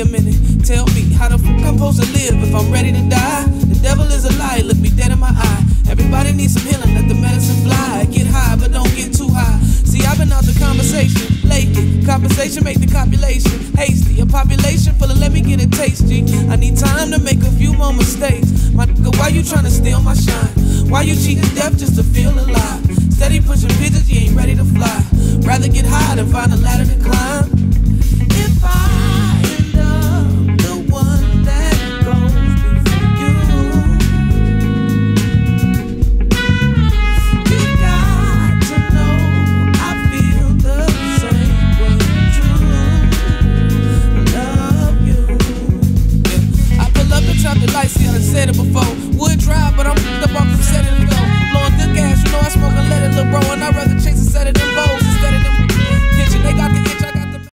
a minute. Tell me how the fuck I'm supposed to live if I'm ready to die. The devil is a lie, look me dead in my eye. Everybody needs some healing, let the medicine fly. Get high, but don't get too high. See, I've been out the conversation lately. Compensation make the copulation hasty. A population full of let me get it tasty. I need time to make a few more mistakes. My nigga, why you trying to steal my shine? Why you cheating death just to feel alive? Steady pushing pigeons, you ain't ready to fly. Rather get high than find a haven't said it before. Wood drive, but